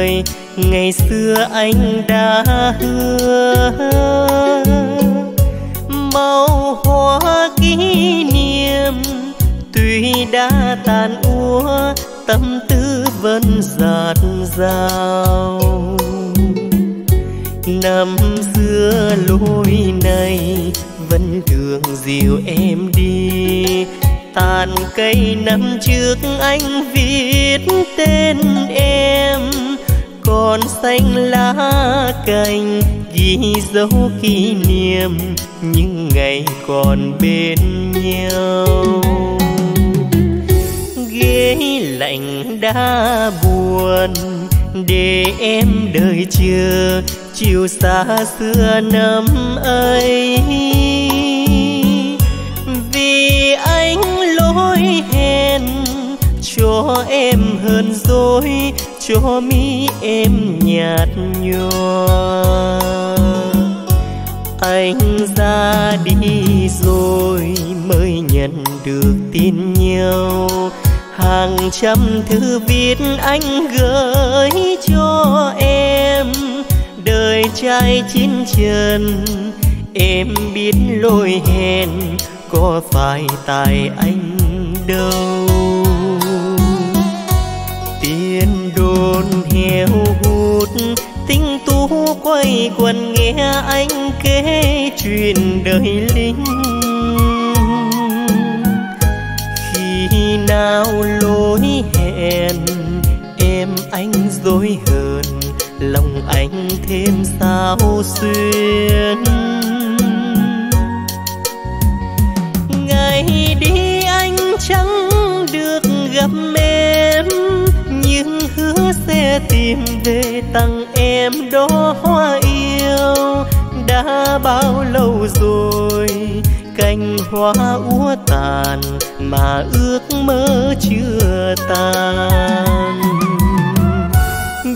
người ngày xưa anh đã hứa. Bao hoa kỷ niệm tuy đã tàn úa, tâm tư vẫn dạt dào năm xưa lối này vẫn đường dìu em đi. Tàn cây năm trước anh viết tên em còn xanh lá cành, ghi dấu kỷ niệm những ngày còn bên nhau. Ghế lạnh đã buồn, để em đợi chờ, chiều xa xưa năm ấy. Vì anh lỗi hẹn, cho em hơn dối cho mi em nhạt nhòa. Anh ra đi rồi mới nhận được tin nhau hàng trăm thư viết anh gửi cho em. Đời trai chín trần, em biết lỗi hẹn có phải tại anh đâu. Tiền đồn heo hút tinh tú quay quần nghe anh kể chuyện đời lính. Khi nào lối hẹn em anh dối hờn, lòng anh thêm sao xuyên ngày đi anh chẳng tìm về tặng em đó hoa yêu. Đã bao lâu rồi, cành hoa úa tàn mà ước mơ chưa tàn.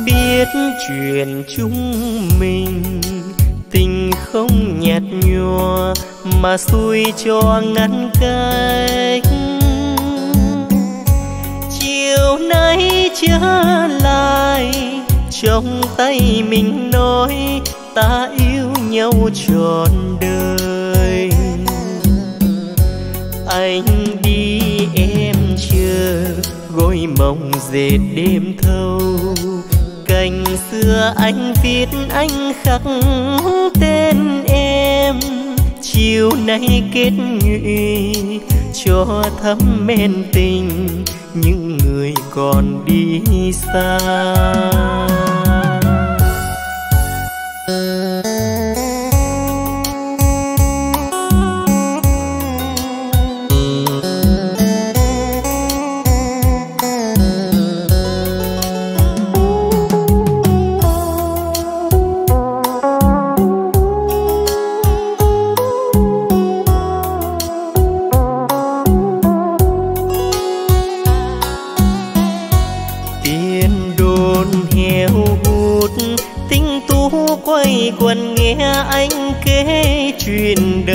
Biết chuyện chúng mình, tình không nhạt nhòa mà xui cho ngăn cách. Chiều nay trở lại. Trong tay mình nói, ta yêu nhau trọn đời. Anh đi, em chờ gối mộng dệt đêm thâu. Cành xưa anh viết, anh khắc tên em. Chiều nay kết nhụy cho thấm men tình những người còn đi xa.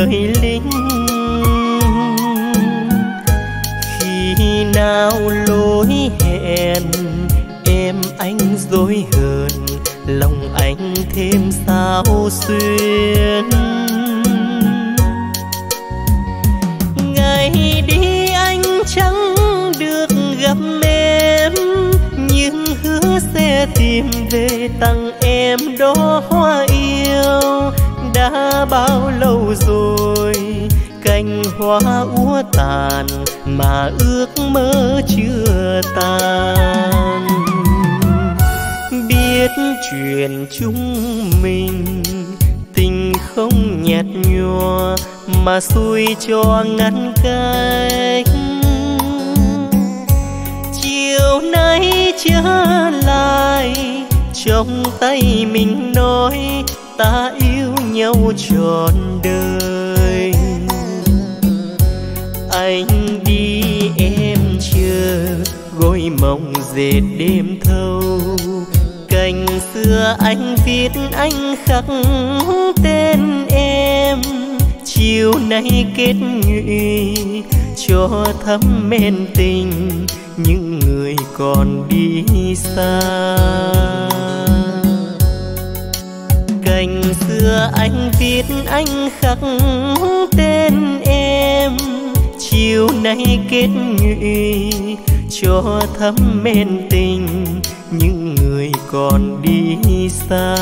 Người lính. Khi nào lối hẹn em anh dối hờn, lòng anh thêm sao xuyên. Ngày đi anh chẳng được gặp em, nhưng hứa sẽ tìm về tặng em đó hoa yêu đã bao lâu rồi? Cành hoa úa tàn mà ước mơ chưa tàn biết chuyện chúng mình, tình không nhạt nhòa mà xui cho ngăn cách. Chiều nay trở lại, trong tay mình nói ta yêu nhau trọn đời. Anh đi, em chờ gối mộng dệt đêm thâu. Cành xưa anh viết, anh khắc tên em. Chiều nay kết nhụy cho thắm men tình, những người còn đi xa. Xưa anh viết anh khắc tên em. Chiều nay kết nghị cho thắm men tình, những người còn đi xa.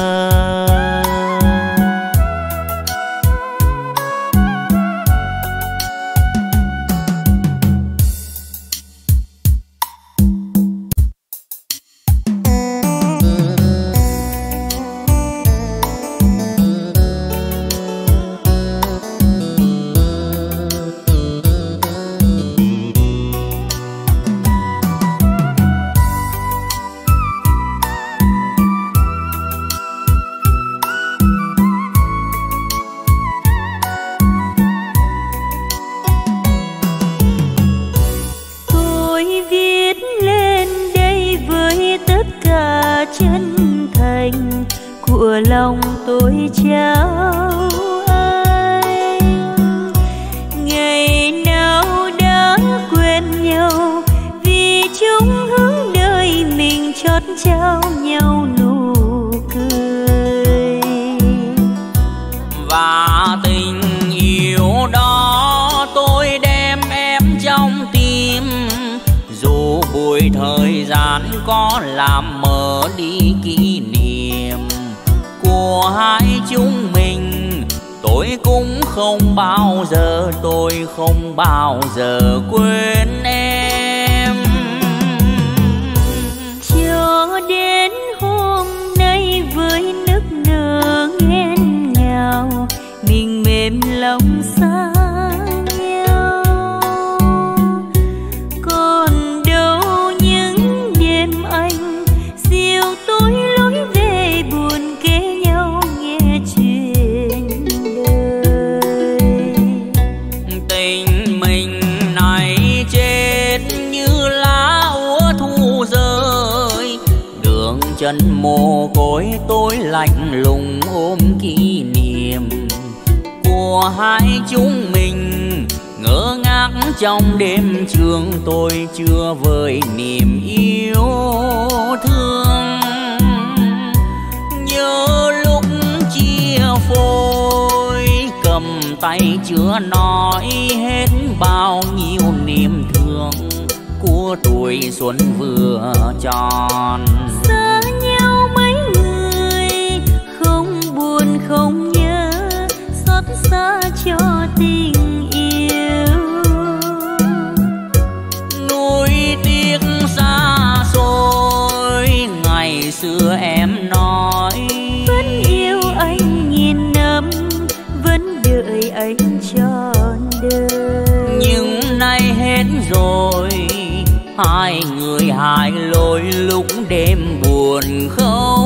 của lòng tôi trao anh. Ngày nào đã quên nhau, vì chúng hướng đời mình chót trao nhau nụ cười. Và tình yêu đó tôi đem em trong tim. Dù buổi thời gian có làm mờ đi kia của hai chúng mình. Tôi cũng không bao giờ, tôi không bao giờ quên em. Cho đến hôm nay với nước nở nghẹn ngào, mình mềm lòng sao chân mồ côi tôi lạnh lùng ôm kỷ niệm của hai chúng mình. Ngỡ ngác trong đêm trường tôi chưa vơi niềm yêu thương. Nhớ lúc chia phôi, cầm tay chưa nói hết bao nhiêu niềm thương lúa tuổi xuân vừa tròn. Xa nhau mấy người không buồn không nhớ xót xa cho tình yêu. Nuối tiếc xa xôi ngày xưa em nói. Vẫn yêu anh nghìn năm vẫn đợi anh trọn đời. Nhưng nay hết rồi hai người hai lối lúc đêm buồn khóc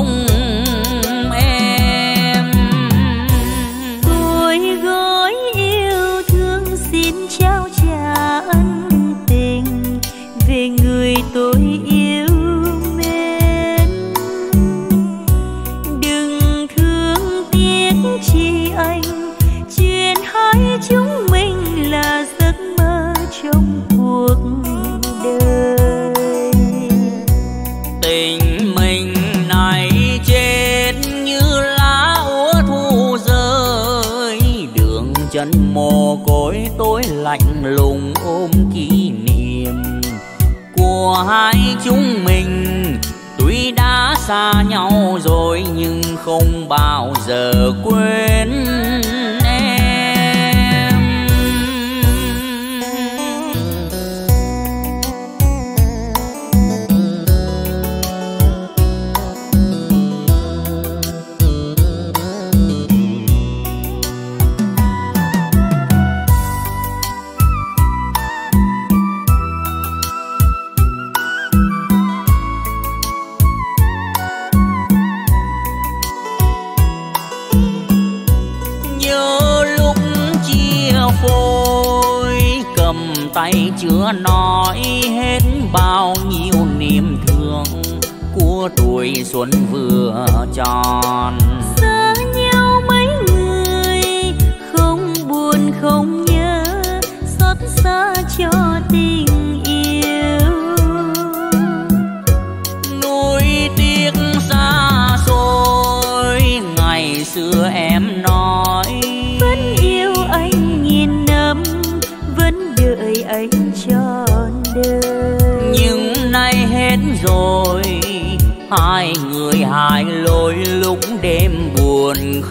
chân mồ côi tối lạnh lùng ôm kỷ niệm của hai chúng mình. Tuy đã xa nhau rồi nhưng không bao giờ quên. nói hết bao nhiêu niềm thương của tuổi xuân vừa tròn. Xa nhau mấy người, không buồn không nhớ, xót xa cho tình rồi hai người hai lối lúc đêm buồn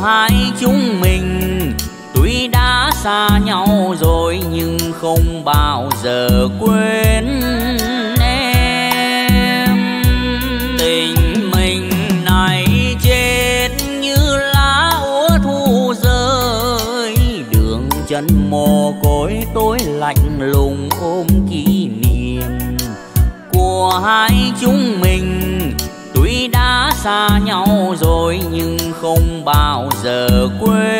hai chúng mình. Tuy đã xa nhau rồi nhưng không bao giờ quên em. Tình mình này chết như lá úa thu rơi. Đường chân mồ côi tối lạnh lùng ôm kỷ niệm của hai chúng mình xa nhau rồi nhưng không bao giờ quên.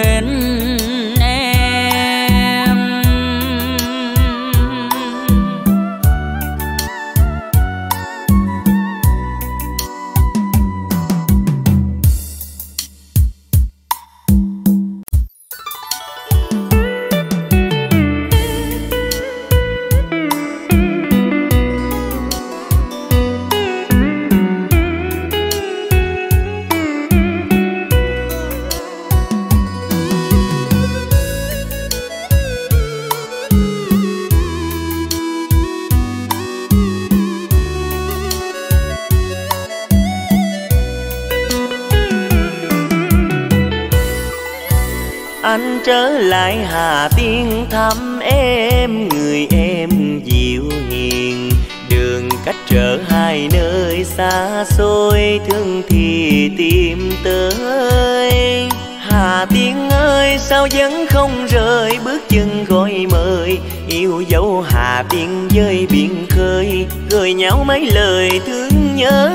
Trở lại Hà Tiên thăm em, người em dịu hiền. Đường cách trở hai nơi xa xôi, thương thì tìm tới. Hà Tiên ơi, sao vẫn không rời? Bước chân gọi mời, yêu dấu Hà Tiên với biển khơi. Gửi nhau mấy lời thương nhớ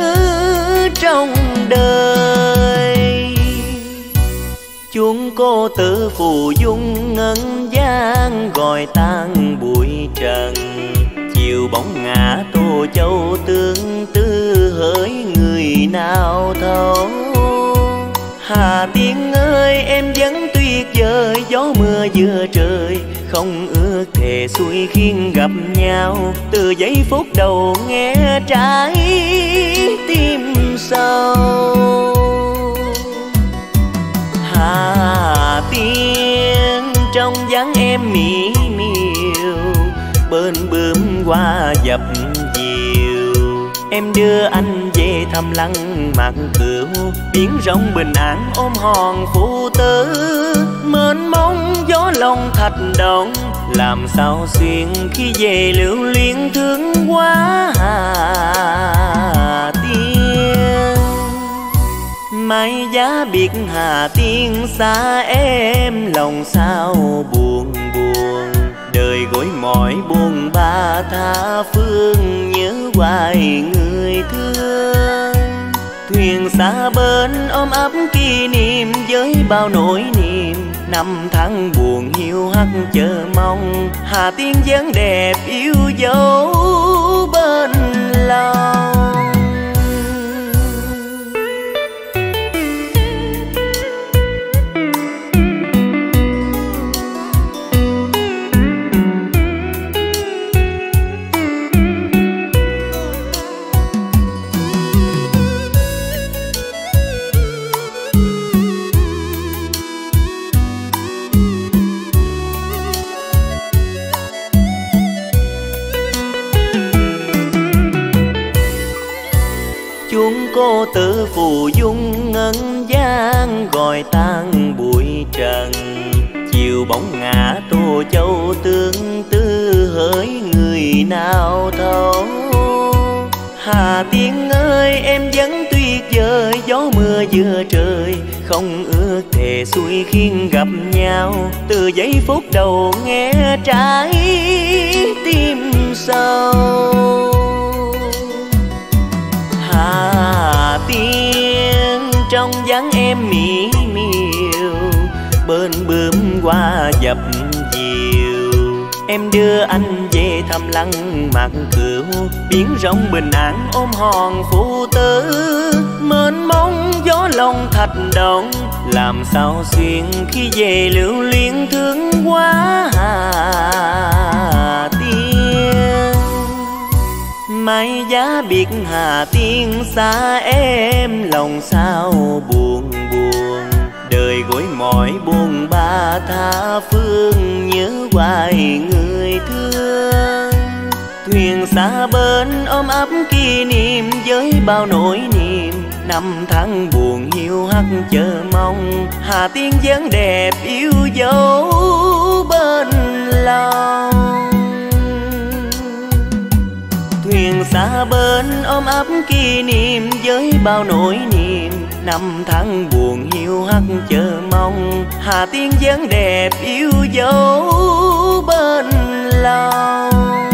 trong đời chuông cô tử phù dung ngân gian, gọi tan bụi trần. Chiều bóng ngã tô châu tương tư hỡi người nào thấu. Hà Tiên ơi, em vẫn tuyệt vời, gió mưa giữa trời, Không ước thề xuôi khiên gặp nhau. Từ giây phút đầu nghe trái qua dập diều em đưa anh về thăm lăng mạn cửu, biển rộng bình an ôm hòn phụ tử Mến mong gió lòng thạch động, làm sao xuyên khi về lưu luyến thương quá hà tiên. Mai giá biệt hà tiên, xa em lòng sao buồn buồn đời gối mỏi buồn ba tha phương nhớ hoài người thương. Thuyền xa bên ôm ấp kỷ niệm với bao nỗi niềm. Năm tháng buồn hiu hắt chờ mong, hà tiên dáng đẹp yêu dấu bên lòng. Châu tương tư hỡi người nào thấu? Hà Tiên ơi, em vẫn tuyệt vời, gió mưa giữa trời, Không ước thề xuôi khiên gặp nhau. Từ giây phút đầu nghe trái tim sâu. Hà Tiên, trong dáng em mỹ miều, bên bướm qua dập em đưa anh về thăm lăng mặt cửu, biển rộng bình an ôm hòn phụ tử mến mong gió lòng thạch động làm sao xuyên khi về lưu luyến thương quá hà tiên. Mai giá biệt hà tiên, xa em lòng sao buồn gối mỏi buồn ba tha phương nhớ hoài người thương. Thuyền xa bên ôm ấp kỷ niệm với bao nỗi niềm. Năm tháng buồn hiu hắt chờ mong, hà tiên dáng đẹp yêu dấu bên lòng. Thuyền xa bên ôm ấp kỷ niệm với bao nỗi niềm năm tháng buồn hiu hắt chờ mong, hà tiên dáng đẹp yêu dấu bên lòng.